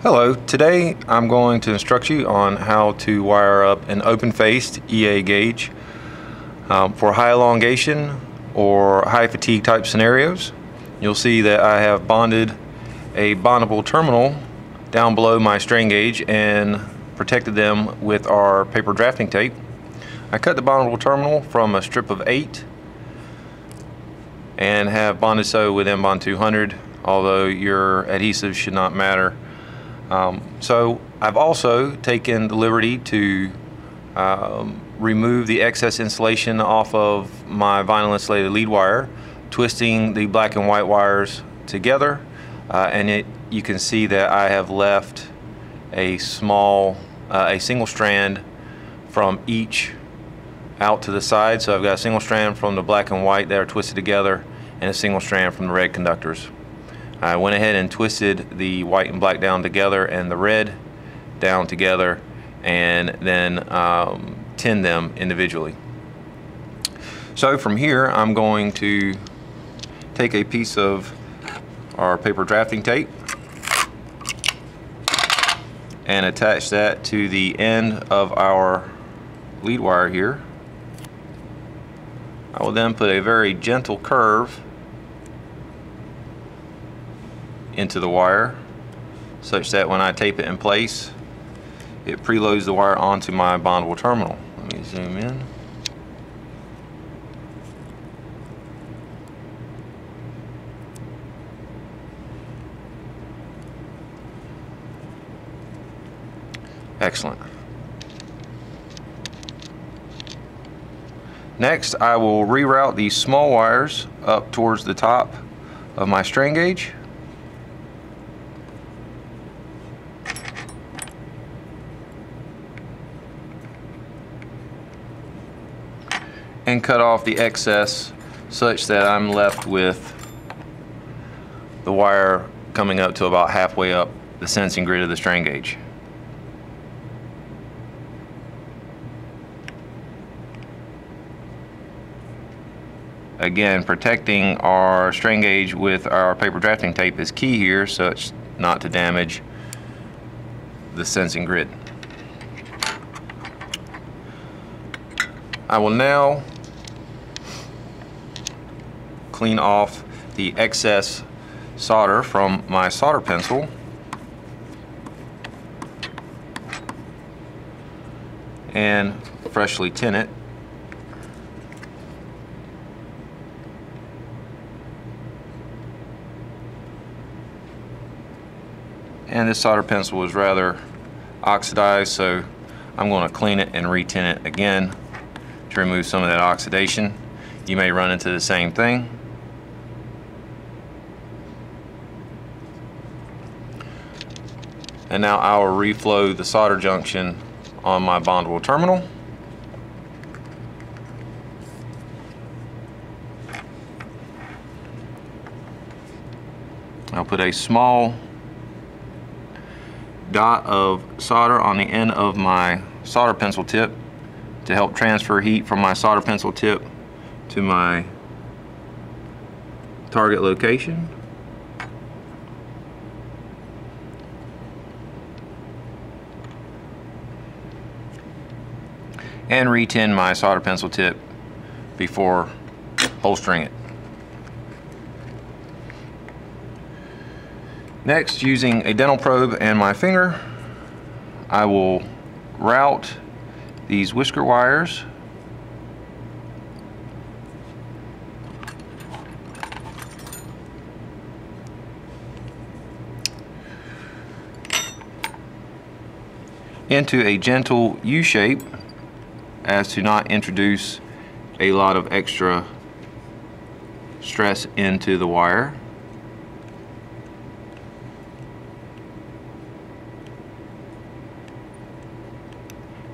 Hello, today I'm going to instruct you on how to wire up an open-faced EA gauge um, for high elongation or high fatigue type scenarios. You'll see that I have bonded a bondable terminal down below my strain gauge and protected them with our paper drafting tape. I cut the bondable terminal from a strip of 8 and have bonded so with M-Bond 200 although your adhesive should not matter. Um, so I've also taken the liberty to um, remove the excess insulation off of my vinyl insulated lead wire, twisting the black and white wires together, uh, and it, you can see that I have left a small, uh, a single strand from each out to the side. So I've got a single strand from the black and white that are twisted together and a single strand from the red conductors. I went ahead and twisted the white and black down together and the red down together and then um, tin them individually. So from here I'm going to take a piece of our paper drafting tape and attach that to the end of our lead wire here. I will then put a very gentle curve into the wire such that when I tape it in place it preloads the wire onto my bondable terminal. Let me zoom in. Excellent. Next, I will reroute these small wires up towards the top of my strain gauge. And cut off the excess such that I'm left with the wire coming up to about halfway up the sensing grid of the strain gauge. Again, protecting our strain gauge with our paper drafting tape is key here such not to damage the sensing grid. I will now clean off the excess solder from my solder pencil and freshly tin it. And this solder pencil was rather oxidized so I'm going to clean it and re-tin it again to remove some of that oxidation. You may run into the same thing. And now I will reflow the solder junction on my bondable terminal. I'll put a small dot of solder on the end of my solder pencil tip to help transfer heat from my solder pencil tip to my target location. And retin my solder pencil tip before holstering it. Next, using a dental probe and my finger, I will route these whisker wires into a gentle U shape as to not introduce a lot of extra stress into the wire.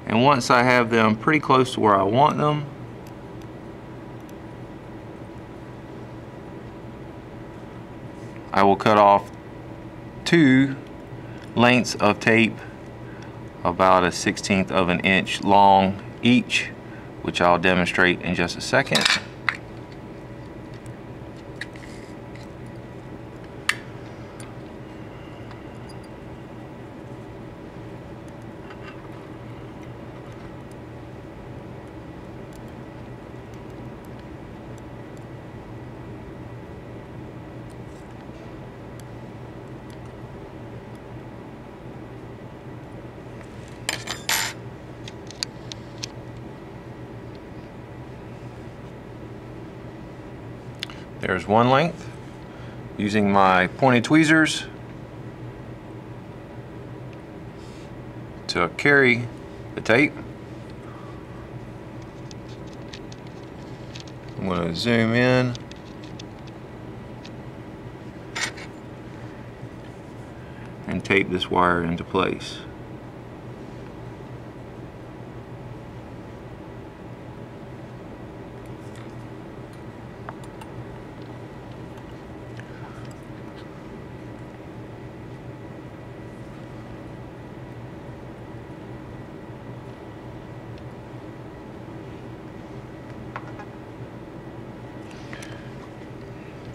And once I have them pretty close to where I want them, I will cut off two lengths of tape about a 16th of an inch long each, which I'll demonstrate in just a second. There's one length. Using my pointed tweezers to carry the tape. I'm going to zoom in. and tape this wire into place.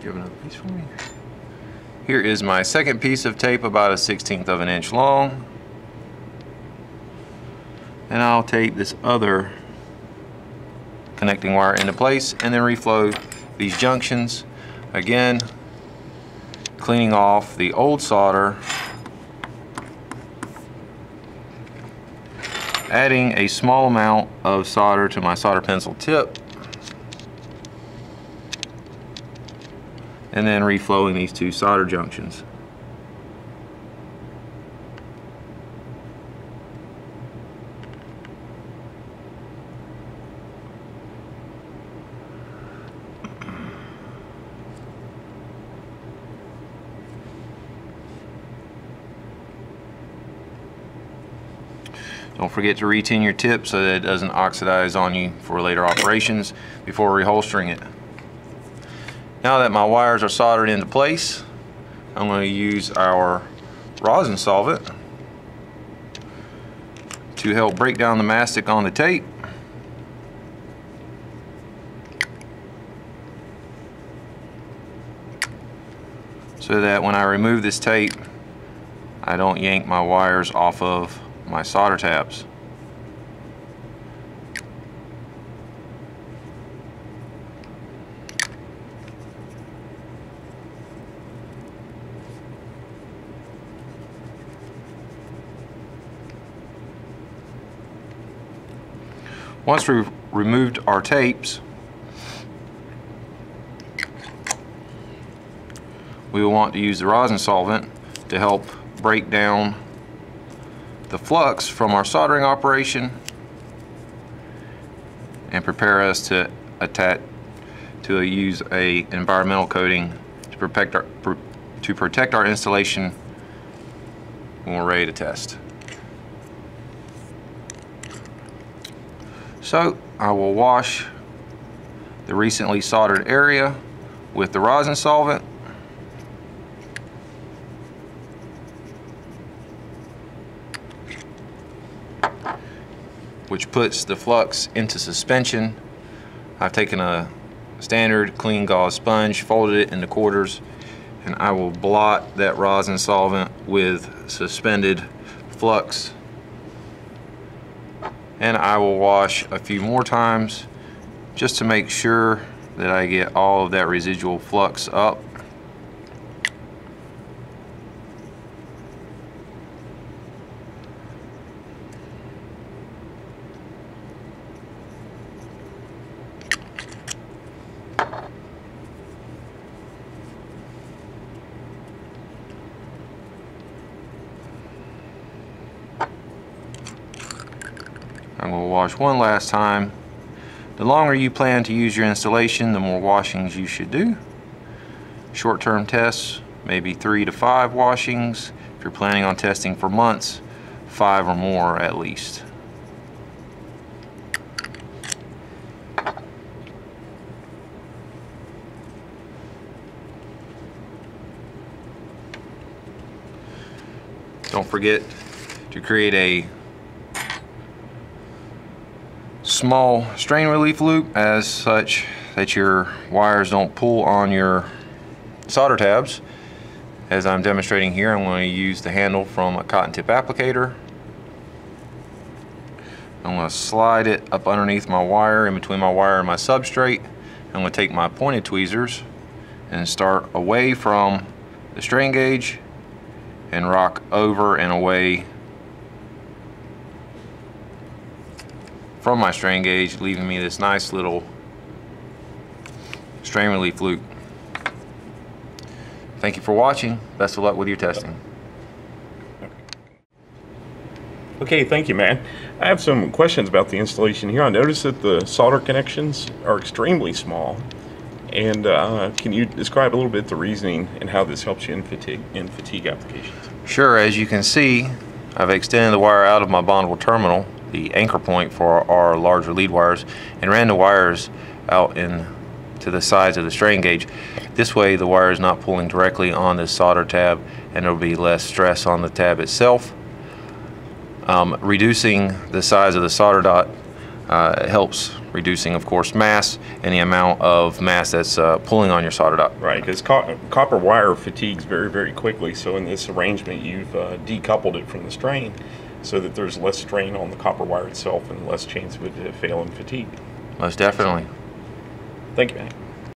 Give another piece for me. Here is my second piece of tape about a 16th of an inch long. And I'll tape this other connecting wire into place and then reflow these junctions. Again, cleaning off the old solder, adding a small amount of solder to my solder pencil tip and then reflowing these two solder junctions. Don't forget to retin your tip so that it doesn't oxidize on you for later operations before reholstering it. Now that my wires are soldered into place, I'm going to use our rosin solvent to help break down the mastic on the tape. So that when I remove this tape, I don't yank my wires off of my solder tabs. Once we've removed our tapes, we will want to use the rosin solvent to help break down the flux from our soldering operation and prepare us to attach to use a environmental coating to protect our to protect our installation when we're ready to test. So I will wash the recently soldered area with the rosin solvent. which puts the flux into suspension. I've taken a standard clean gauze sponge, folded it into quarters, and I will blot that rosin solvent with suspended flux and I will wash a few more times just to make sure that I get all of that residual flux up wash one last time. The longer you plan to use your installation, the more washings you should do. Short-term tests, maybe three to five washings. If you're planning on testing for months, five or more at least. Don't forget to create a small strain relief loop as such that your wires don't pull on your solder tabs. As I'm demonstrating here, I'm going to use the handle from a cotton tip applicator. I'm going to slide it up underneath my wire, in between my wire and my substrate. I'm going to take my pointed tweezers and start away from the strain gauge and rock over and away from my strain gauge, leaving me this nice little strain relief loop. Thank you for watching. Best of luck with your testing. Okay, thank you, Matt. I have some questions about the installation here. I noticed that the solder connections are extremely small. And uh, can you describe a little bit the reasoning and how this helps you in fatigue, in fatigue applications? Sure, as you can see, I've extended the wire out of my bondable terminal, the anchor point for our larger lead wires, and ran the wires out in to the sides of the strain gauge. This way the wire is not pulling directly on this solder tab and there will be less stress on the tab itself. Um, reducing the size of the solder dot uh, helps reducing, of course, mass and the amount of mass that's uh, pulling on your solder dot. Right, because co- copper wire fatigues very, very quickly. So in this arrangement, you've uh, decoupled it from the strain so that there's less strain on the copper wire itself and less chance of it failing fatigue. Most definitely. Thank you, man.